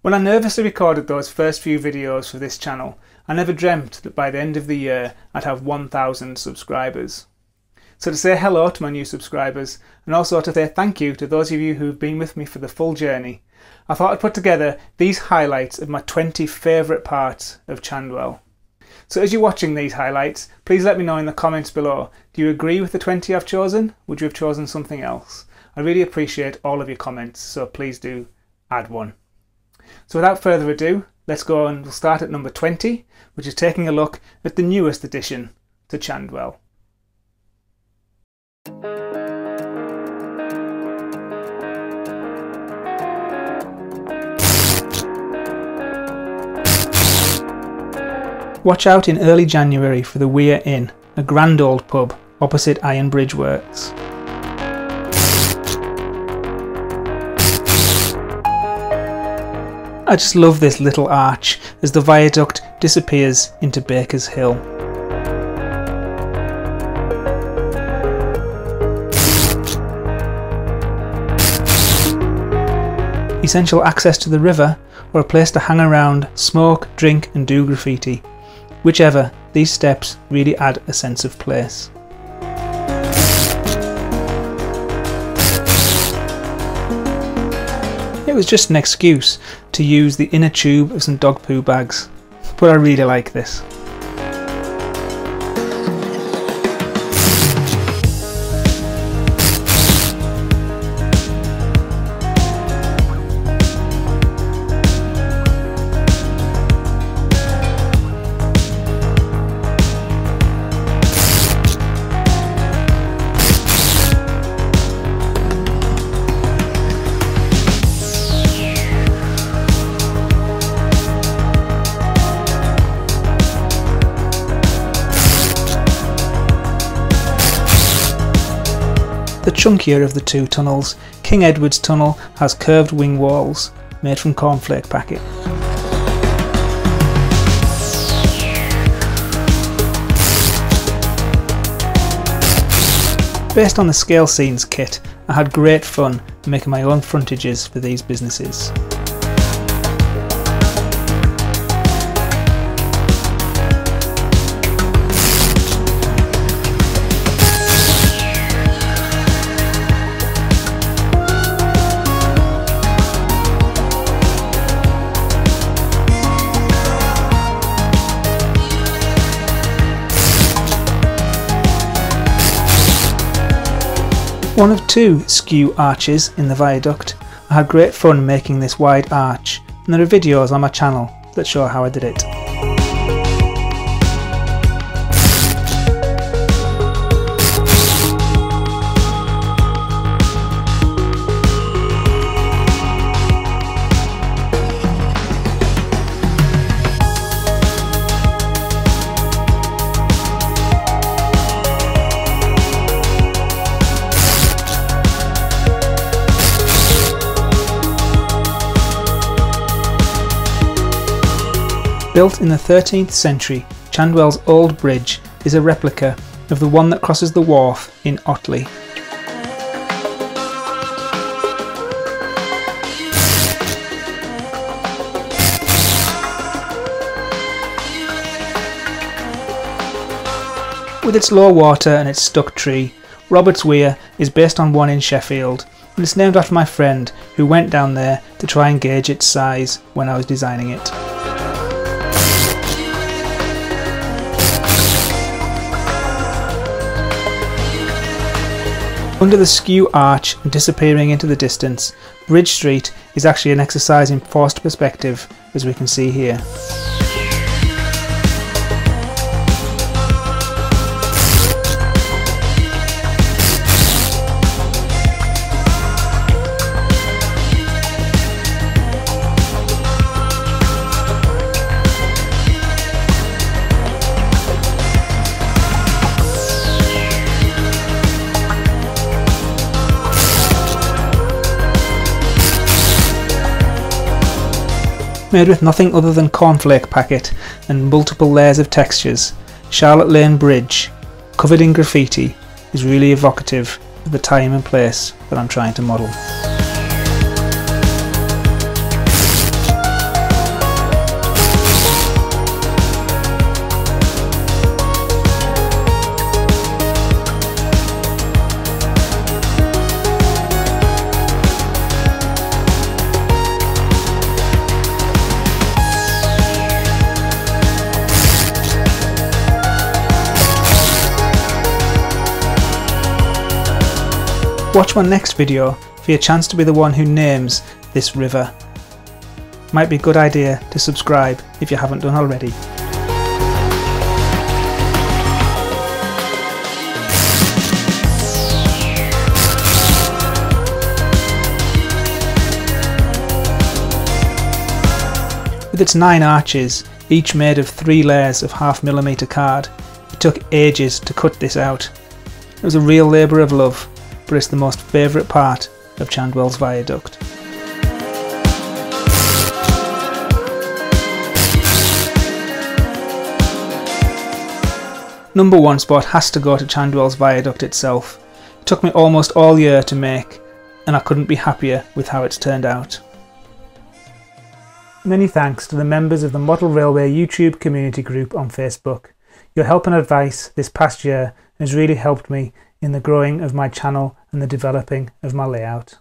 When I nervously recorded those first few videos for this channel, I never dreamt that by the end of the year I'd have 1000 subscribers. So to say hello to my new subscribers, and also to say thank you to those of you who've been with me for the full journey, I thought I'd put together these highlights of my 20 favourite parts of Chandwell. So as you're watching these highlights, please let me know in the comments below, do you agree with the 20 I've chosen? Would you have chosen something else? I really appreciate all of your comments, so please do add one. So without further ado, let's go and we'll start at number 20, which is taking a look at the newest addition to Chandwell. Watch out in early January for the Weir Inn, a grand old pub opposite Iron Bridge Works. I just love this little arch as the viaduct disappears into Baker's Hill. Essential access to the river or a place to hang around, smoke, drink and do graffiti. Whichever, these steps really add a sense of place. It was just an excuse to use the inner tube of some dog poo bags, but I really like this. Chunkier of the two tunnels, King Edward's Tunnel has curved wing walls made from cornflake packet. Based on the Scalescenes kit, I had great fun making my own frontages for these businesses. One of two skew arches in the viaduct. I had great fun making this wide arch and there are videos on my channel that show how I did it. Built in the 13th century, Chandwell's Old Bridge is a replica of the one that crosses the Wharfe in Otley. With its low water and its stuck tree, Roberts Weir is based on one in Sheffield, and it's named after my friend who went down there to try and gauge its size when I was designing it. Under the skew arch and disappearing into the distance, Bridge Street is actually an exercise in forced perspective as we can see here. Made with nothing other than cornflake packet and multiple layers of textures, Charlotte Lane Bridge, covered in graffiti, is really evocative of the time and place that I'm trying to model. Watch my next video for your chance to be the one who names this river. Might be a good idea to subscribe if you haven't done already. With its nine arches, each made of three layers of half millimetre card, it took ages to cut this out. It was a real labour of love, but it's the most favourite part of Chandwell's Viaduct. Number one spot has to go to Chandwell's Viaduct itself. It took me almost all year to make, and I couldn't be happier with how it's turned out. Many thanks to the members of the Model Railway YouTube community group on Facebook. Your help and advice this past year has really helped me in the growing of my channel and the developing of my layout.